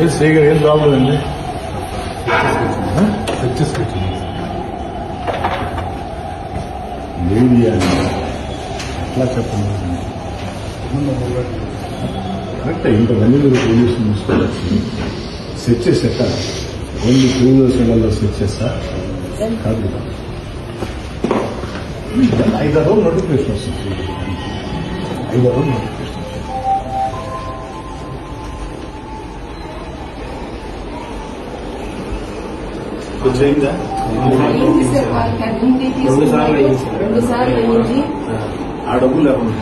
ఏం శ్రీగా ఏం ప్రాబ్లం అండి మీడియా ఎట్లా చెప్పండి? కరెక్ట్ ఇంతమంది మీరు పోలీసులు తీసుకోవచ్చు సెట్ చేసేట? ఓన్లీ టూ వీలర్స్ ఇళ్ళలో సెట్ చేస్తా? కాదు. కదా. ఐదారు రోజులు నోటిఫికేషన్ వస్తుంది ఐదారు రోజులు కొంచెం రెండు సార్లు. రెండు సార్లు ఆ డబ్బులు లేకుండా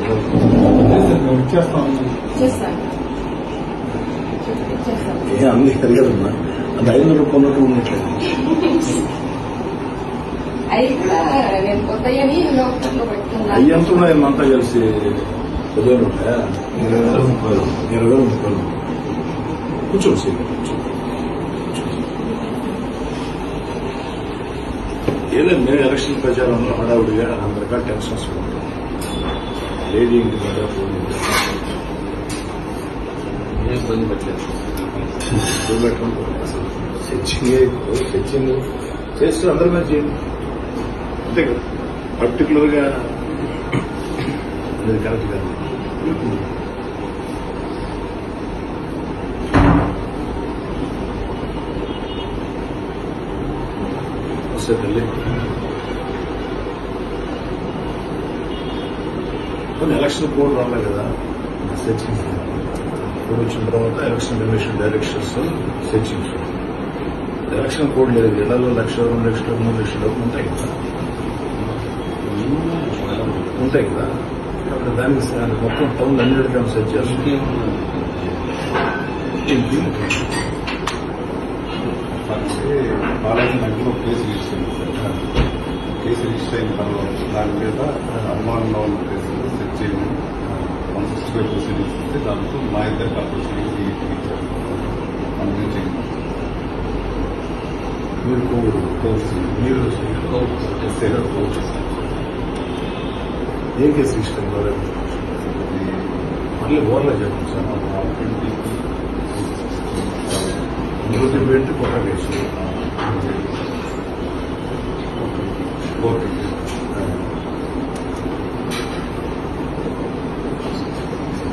ఏ అన్ని కలిగదమ్మా అది ఐదు వందల రూపాయలు ఉన్నట్లేదు అవి ఎంత ఉన్నాయి అంతా కలిసి పదివేలు ఉంటాయా? ఇరవై వేల ముప్పై. వేల ముప్పై కూర్చోండి సీట్ కూర్చోండి ఏదో మేము ఎలక్షన్ ప్రచారంలో హడావుడిగా అందరికా టెన్షన్స్ ఉంటాం లేడీ ఇంటి మీద ఫోన్ ఏం ఇబ్బంది పెట్టలేదు. పెట్టుకుంటాం అసలు చేస్తూ అందరి మీద చేయండి అంతే కదా. పర్టికులర్గా అది కరెక్ట్ కాదు. వస్తే తల్లి కొన్ని ఎలక్షన్ కోడ్ రాలే కదా సెర్చింగ్ కోడ్ వచ్చిన తర్వాత election commission directions searching election code లేదు ఇళ్ళలో లక్ష రెండు లక్షలు మూడు లక్షలు ఉంటాయి కదా ఉంటాయి కదా అప్పుడు దానికి దానికి మొత్తం టౌన్ అన్నిటికీ సెట్ చేస్తాం బాలాజీ నగర్లో కేసు రిజిస్టర్ అయింది సార్ కేసు రిజిస్టర్ అయిన తర్వాత దాని మీద అనుమానంలో ఉన్న కేసులు సెట్ చేయమని వన్ సిక్స్టీ ఫైవ్ ప్రొసీడింగ్స్ ఇస్తే దాంతో మా ఇద్దరు ప్రొసీడింగ్స్ ఇచ్చారు అందుకని మీరు కోవిడ్ మీరు ఏ కేసు ఇష్టం కాలేదు మళ్ళీ ఓన్లో చెప్పండి సార్ ఇంకొకటి పెట్టి కొత్త కేసు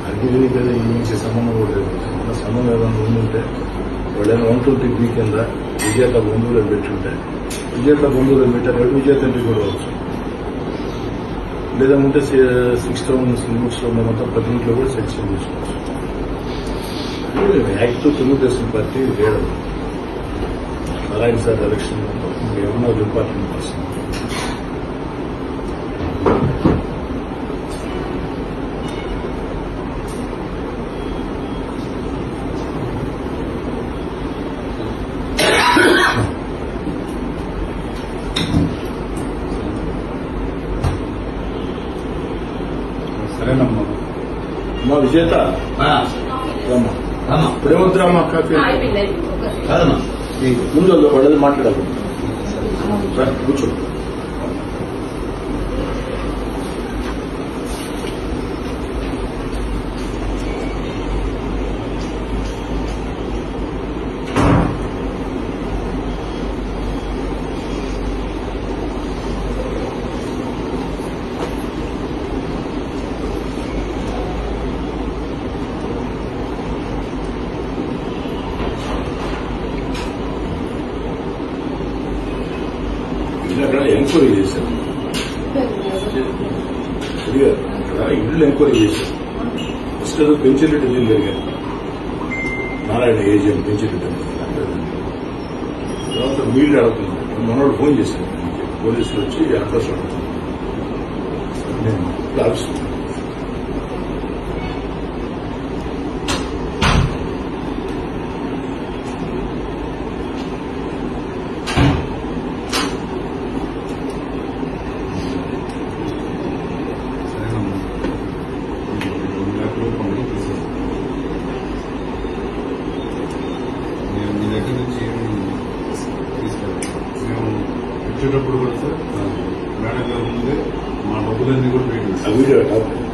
అగ్గిరి కదా ఈ నుంచి సంబంధం కూడా లేదు. మన సంబంధం ఏదైనా ఉండుంటే వాళ్ళైనా వన్ ట్వంటీ బీ కింద విజేత బంధువులు పెట్టుంటే విజేత బంధువులు పెట్టారు విజేత ఇంటికి కూడా వచ్చు లేదా ఉంటే సిక్స్ థౌసండ్ సిల్వర్స్లో మొత్తం ప్రతి ఇంట్లో కూడా సెక్షన్ తీసుకోవచ్చు యాక్ట్ తెలుగుదేశం పార్టీ లేదు అలాగే సార్ ఎలక్షన్ ఏమన్నా డిపార్ట్మెంట్ వస్తుంది సరేనమ్మా మా విజేత రామ్మా ఇప్పుడేమవుతురామ్మా కాదమ్మా నీకు ముందు వాళ్ళది మాట్లాడాలి రా, కూర్చో. ఎంక్వైరీ చేశారు అడిగారు ఇల్లు ఎంక్వైరీ చేశారు ఫస్ట్ ఏదో పెంచిరెడ్డి ఇల్లు జరిగారు నారాయణ ఏజిఎం పెంచిరెడ్డి తర్వాత వీళ్ళు అడుగుతున్నారు. మనోడు ఫోన్ చేశారు. పోలీసులు వచ్చి అడ్రస్ అడుగుతున్నారు. నేను ఆఫీస్ సరేనమ్మా రెండు లక్షల రూపాయలు తీసేస్తాను నేను మీ దగ్గర నుంచి ఏమి తీసుకెళ్తాను మేము వచ్చేటప్పుడు కూడా సార్ మేడం గారు ముందే మా డబ్బులన్నీ కూడా పెట్టి